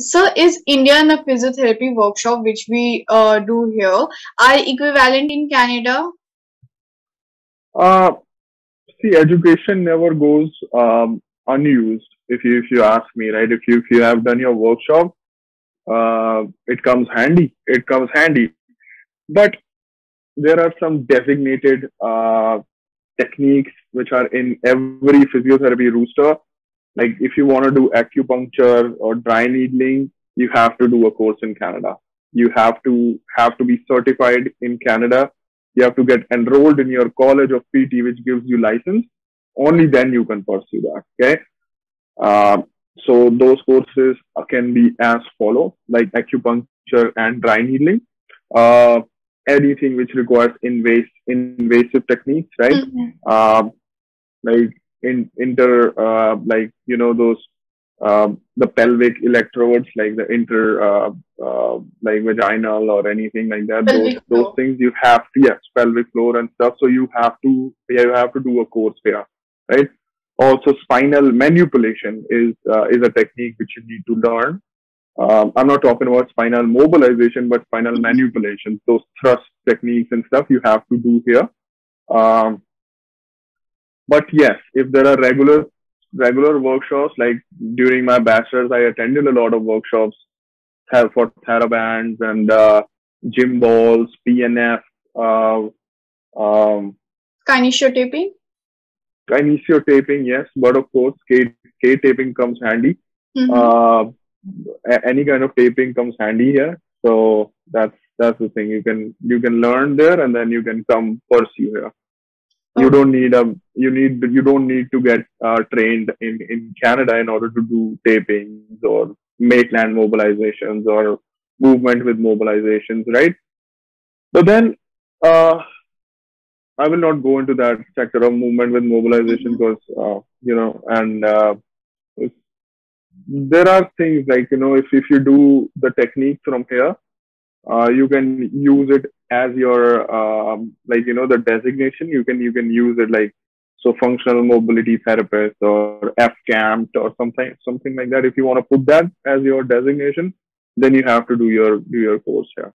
So, is Indian physiotherapy workshop which we uh, do here are equivalent in Canada? Uh, see, education never goes um, unused. If you if you ask me, right? If you if you have done your workshop, uh, it comes handy. It comes handy. But there are some designated uh, techniques which are in every physiotherapy rooster. Like if you want to do acupuncture or dry needling, you have to do a course in Canada. You have to have to be certified in Canada. You have to get enrolled in your college of PT, which gives you license. Only then you can pursue that. Okay. Uh, so those courses can be as follow, like acupuncture and dry needling. Uh, anything which requires invasive invasive techniques, right? Mm-hmm. Um, like in inter uh, like you know those uh, the pelvic electrodes like the inter uh, uh, like vaginal or anything like that those those things you have to yes pelvic floor and stuff so you have to yeah you have to do a course here right also spinal manipulation is uh, is a technique which you need to learn um, I'm not talking about spinal mobilization, but spinal manipulation. Those thrust techniques and stuff you have to do here. Um, but yes, if there are regular regular workshops, like during my bachelor's, I attended a lot of workshops for therabands and uh, gym balls, PNF, uh, um, kinesiotaping. Kinesiotaping, yes, but of course, K, K taping comes handy. Mm-hmm. Uh, any kind of taping comes handy here. So that's that's the thing. You can you can learn there, and then you can come pursue here. You don't need a you need you don't need to get uh, trained in in Canada in order to do tapings or Maitland mobilizations or movement with mobilizations, right? So then, uh, I will not go into that sector of movement with mobilization because uh, you know, and uh, there are things like you know if, if you do the technique from here uh, you can use it as your um, like you know the designation. You can you can use it like so functional mobility therapist or FCAMT or something something like that. If you want to put that as your designation then you have to do your do your course here